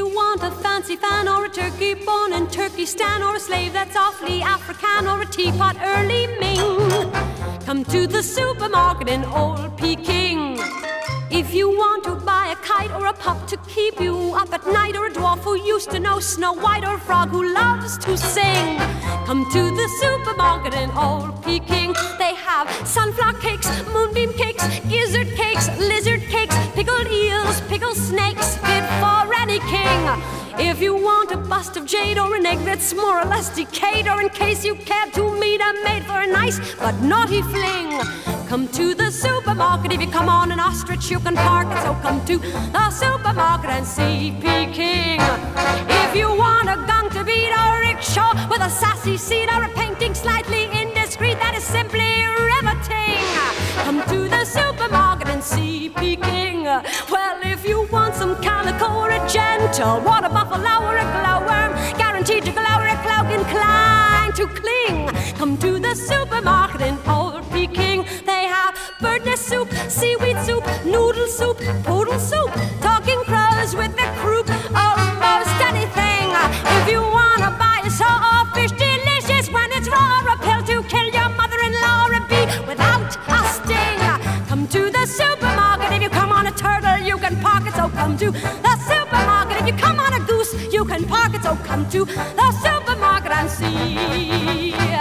want a fancy fan or a turkey born in Turkestan or a slave that's awfully African or a teapot early Ming, come to the supermarket in Old Peking. If you want to buy a kite or a pup to keep you up at night, or a dwarf who used to know Snow White, or a frog who loves to sing, come to the supermarket in Old Peking. They have sunflower cakes, moonbeam cakes, gizzard cakes, lizard cakes, pickled eels, If you want a bust of jade or an egg that's more or less decayed, or in case you care to meet a maid for a nice but naughty fling, come to the supermarket. If you come on an ostrich, you can park it. So come to the supermarket and see Peking. If you want a gun to beat or a rickshaw with a sassy seat or a painting slightly indiscreet, that is simply riveting. Come to the supermarket and see Peking. Well, gentle water buffalo or a glowworm, guaranteed to glow or a cloak inclined to cling, come to the supermarket in Old Peking. They have bird nest soup, seaweed soup, noodle soup, poodle soup, talking crows with the croup, almost anything. If you wanna buy a saw fish delicious when it's raw, a pill to kill your mother-in-law, a bee without a sting. Come to the supermarket. If you come on a turtle, you can park it. So come to the supermarket. It. So oh, come to the supermarket and see